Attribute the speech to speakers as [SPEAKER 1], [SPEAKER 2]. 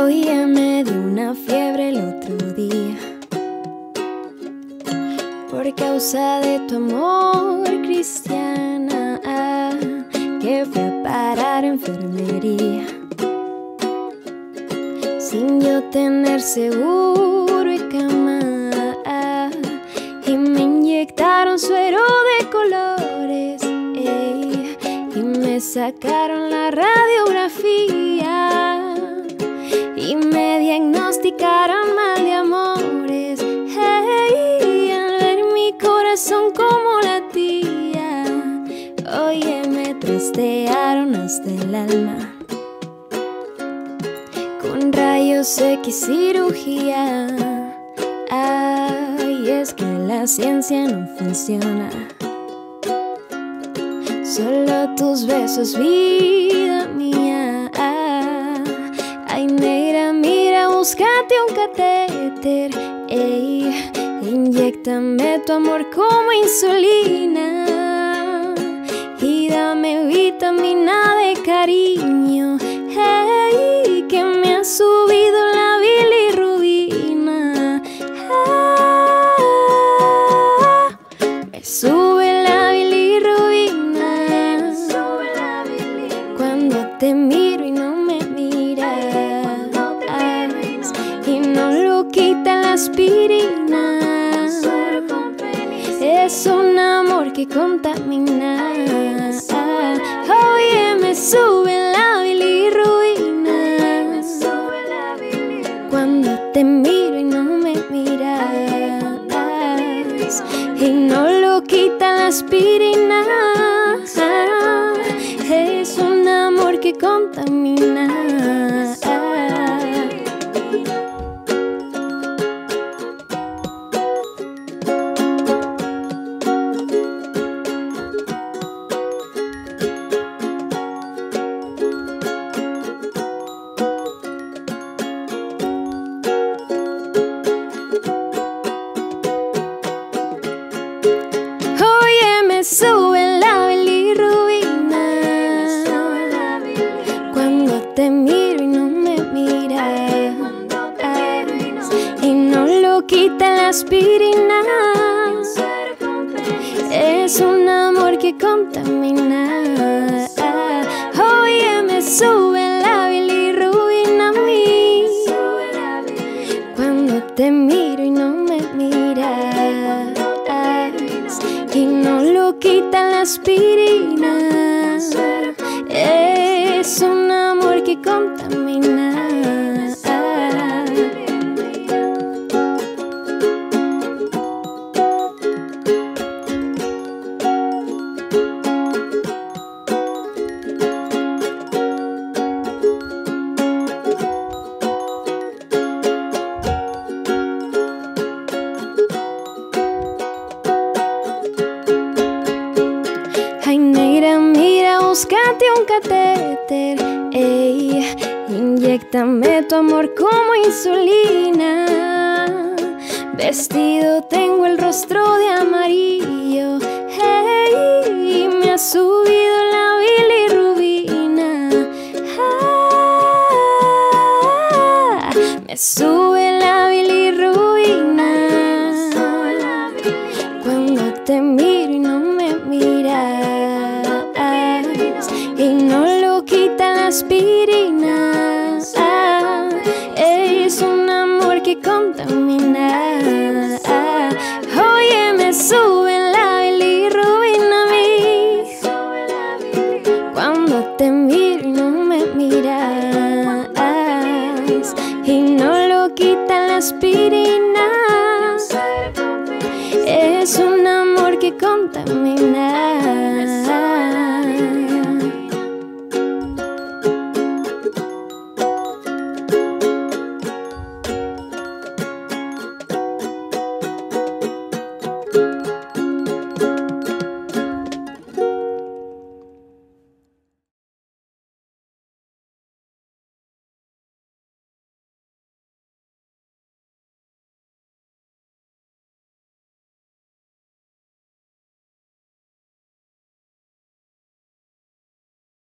[SPEAKER 1] Oye, me dio una fiebre el otro día. Por causa de tu amor cristiana que fue a parar enfermería. Sin yo tener seguro y cama y me inyectaron suero de colores y me sacaron la radiografía oye, me trastearon hasta el alma. Con rayos X cirugía. Ay, es que la ciencia no funciona. Solo tus besos, vida mía. Ay, negra, mira, búscate un catéter. Ey, inyectame tu amor como insulina. Te miro y no me miras. Y no lo quita la aspirina. Es un amor que contamina. Oye, me sube la bilirrubina. Cuando te miro y no me miras. Y no lo quita la aspirina. Amor quita la aspirina Es un amor que contamina Oye, me sube la bilirrubina a mí Cuando te miro y no me miras y no lo quita la aspirina. Es un amor que contamina. Búscate un catéter. Ey, inyectame tu amor como insulina. Vestido tengo el rostro de amarillo. Hey, me ha subido la bilirrubina. Ah, me sube la bilirrubina. Cuando te miro amor que contamina.